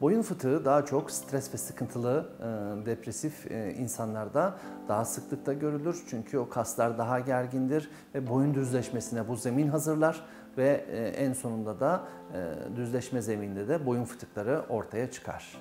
Boyun fıtığı daha çok stres ve sıkıntılı, e, depresif e, insanlarda daha sıklıkta görülür. Çünkü o kaslar daha gergindir ve boyun düzleşmesine bu zemin hazırlar ve e, en sonunda da e, düzleşme zeminde de boyun fıtıkları ortaya çıkar.